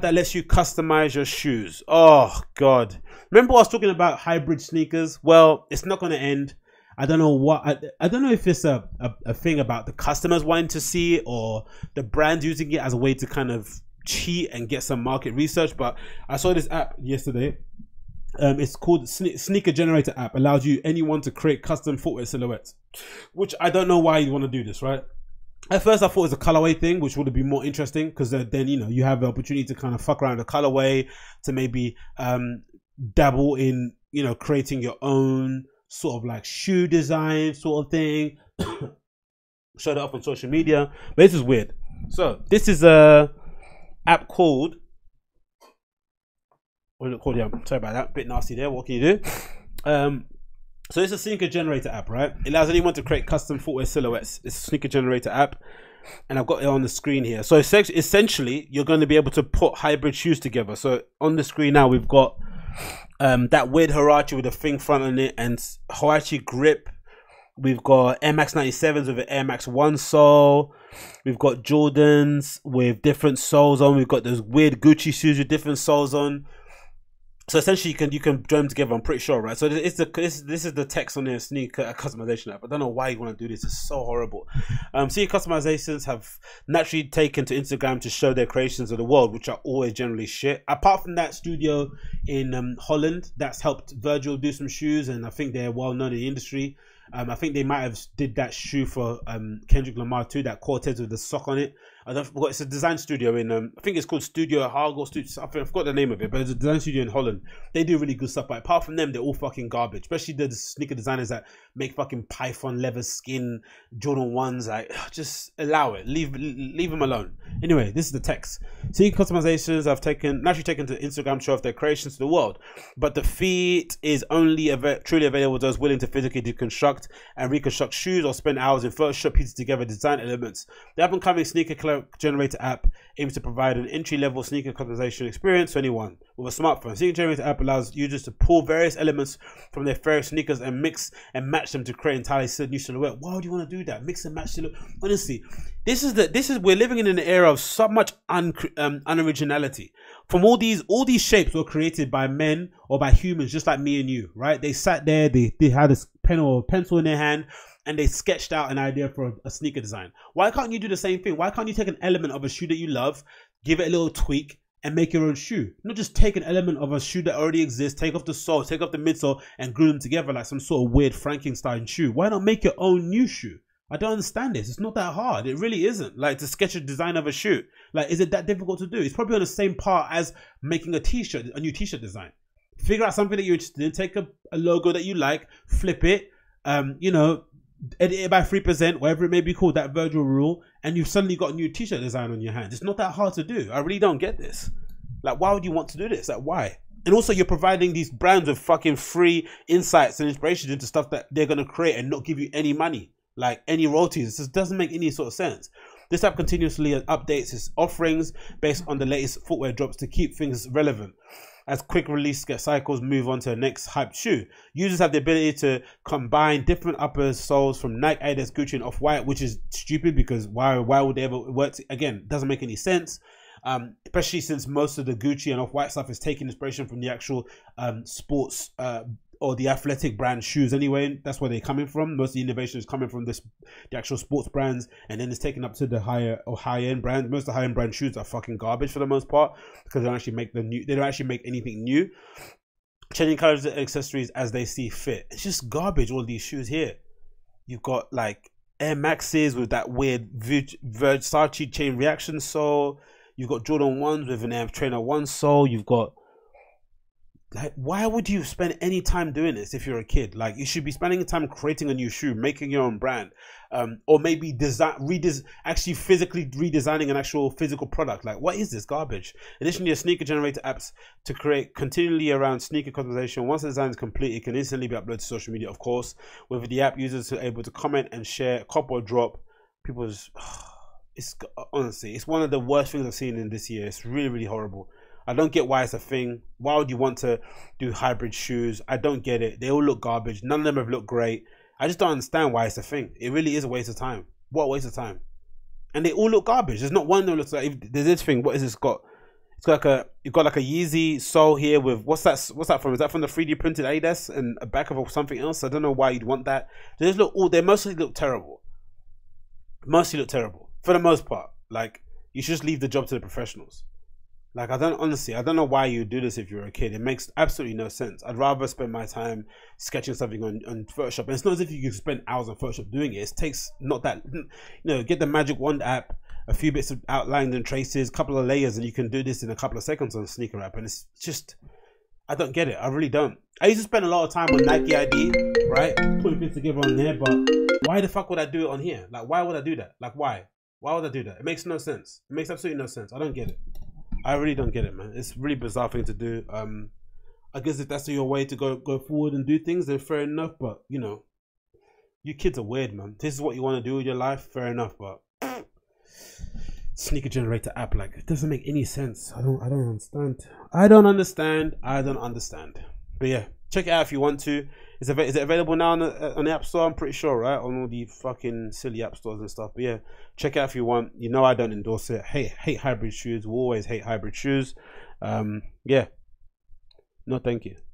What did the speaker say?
that lets you customize your shoes. Oh god. Remember I was talking about hybrid sneakers? Well, it's not gonna end. I don't know what I, I don't know if it's a, a, a thing about the customers wanting to see it or the brand using it as a way to kind of cheat and get some market research. But I saw this app yesterday. Um, it's called Sne- Sneaker Generator app. Allows you anyone to create custom footwear silhouettes, which I don't know why you want to do this, right? At first, I thought it was a colorway thing, which would have been more interesting because then you know you have the opportunity to kind of fuck around the colorway to maybe um, dabble in you know creating your own sort of like shoe design sort of thing. Showed it up on social media, but this is weird. So this is a app called what is it called? Yeah, sorry about that. Bit nasty there. What can you do? Um, so it's a sneaker generator app, right? It allows anyone to create custom footwear silhouettes. It's a sneaker generator app, and I've got it on the screen here. So essentially, you're going to be able to put hybrid shoes together. So on the screen now, we've got um, that weird Huarache with a thing front on it and Huarache grip. We've got Air Max 97s with an Air Max 1 sole. We've got Jordans with different soles on. We've got those weird Gucci shoes with different soles on. So essentially, you can you can join them together. I'm pretty sure, right? So it's the this, this is the text on the sneaker customization app. I don't know why you want to do this. It's so horrible. Um, sneaker customizations have naturally taken to Instagram to show their creations of the world, which are always generally shit. Apart from that studio in um, Holland, that's helped Virgil do some shoes, and I think they're well known in the industry. Um, I think they might have did that shoe for um, Kendrick Lamar too, that Cortez with the sock on it. I don't forget. It's a design studio in. Um, I think it's called Studio Hago Studio. I forgot the name of it, but it's a design studio in Holland. They do really good stuff. But apart from them, they're all fucking garbage. Especially the sneaker designers that make fucking python leather skin Jordan ones. Like, just allow it. Leave leave them alone. Anyway, this is the text. See customizations I've taken naturally taken to Instagram show off their creations to the world, but the feat is only av- truly available to those willing to physically deconstruct and reconstruct shoes or spend hours in Photoshop piecing together design elements. The up and coming sneaker Generator app aims to provide an entry level sneaker customization experience to anyone with a smartphone. Sneaker Generator app allows users to pull various elements from their favorite sneakers and mix and match them to create entirely new silhouette. Why would you want to do that? Mix and match silhouette. Honestly, this is the this is we're living in an era of so much un, um, unoriginality. From all these all these shapes were created by men or by humans just like me and you, right? They sat there, they they had a pen or pencil in their hand and they sketched out an idea for a sneaker design. Why can't you do the same thing? Why can't you take an element of a shoe that you love, give it a little tweak, and make your own shoe? Not just take an element of a shoe that already exists, take off the sole, take off the midsole, and glue them together like some sort of weird Frankenstein shoe. Why not make your own new shoe? I don't understand this. It's not that hard. It really isn't. Like to sketch a design of a shoe. Like, is it that difficult to do? It's probably on the same part as making a t-shirt, a new t-shirt design. Figure out something that you're interested in. Take a, a logo that you like, flip it. Um, you know, edit it by 3%, whatever it may be called, that Virgil rule, and you've suddenly got a new t shirt design on your hands. It's not that hard to do. I really don't get this. Like, why would you want to do this? Like, why? And also, you're providing these brands with fucking free insights and inspiration into stuff that they're going to create and not give you any money, like any royalties. This doesn't make any sort of sense. This app continuously updates its offerings based on the latest footwear drops to keep things relevant as quick release cycles move on to the next hype shoe. Users have the ability to combine different upper soles from Nike, Adidas, Gucci, and Off White, which is stupid because why why would they ever work? Again, doesn't make any sense. Um, especially since most of the Gucci and Off White stuff is taking inspiration from the actual um, sports uh, or the athletic brand shoes anyway. That's where they're coming from. Most of the innovation is coming from this the actual sports brands, and then it's taken up to the higher or high end brands. Most of the high end brand shoes are fucking garbage for the most part because they don't actually make the new. They don't actually make anything new. Changing colors and accessories as they see fit. It's just garbage. All these shoes here. You've got like Air Maxes with that weird Versace chain reaction sole. You've got Jordan ones with an Air Trainer one sole. You've got like why would you spend any time doing this if you're a kid? Like you should be spending time creating a new shoe making your own brand um, or maybe design redes actually physically redesigning an actual physical product. Like what is this garbage? Additionally a sneaker generator apps to create continually around sneaker customization once the design is complete it can instantly be uploaded to social media of course. With the app users are able to comment and share cop or drop people's it's honestly it's one of the worst things i've seen in this year. It's really really horrible I don't get why it's a thing. Why would you want to do hybrid shoes? I don't get it. They all look garbage. None of them have looked great. I just don't understand why it's a thing. It really is a waste of time. What a waste of time. And they all look garbage. There's not one that looks like there's this thing. What is this got? It's got like a you've got like a Yeezy sole here with what's that? What's that from? Is that from the 3D printed Adidas and a back of something else? I don't know why you'd want that. They just look all. They mostly look terrible. Mostly look terrible for the most part. Like you should just leave the job to the professionals. Like I don't honestly, I don't know why you do this if you're a kid. It makes absolutely no sense. I'd rather spend my time sketching something on, on Photoshop. And it's not as if you can spend hours on Photoshop doing it. It takes not that you know, get the Magic Wand app, a few bits of outlines and traces, a couple of layers, and you can do this in a couple of seconds on a Sneaker app. And it's just I don't get it. I really don't. I used to spend a lot of time on Nike ID, right? Putting things together on there, but why the fuck would I do it on here? Like why would I do that? Like why? Why would I do that? It makes no sense. It makes absolutely no sense. I don't get it. I really don't get it, man. It's really bizarre thing to do. Um, I guess if that's your way to go go forward and do things, then fair enough. But you know, you kids are weird, man. This is what you want to do with your life, fair enough. But sneaker generator app, like, it doesn't make any sense. I don't, I don't understand. I don't understand. I don't understand. But yeah, check it out if you want to. Is it, is it available now on the, on the App Store? I'm pretty sure, right? On all the fucking silly app stores and stuff. But yeah, check out if you want. You know I don't endorse it. Hate hate hybrid shoes. We always hate hybrid shoes. Um, yeah. No, thank you.